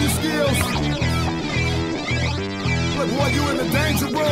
your skills. Look, boy, you in the danger room.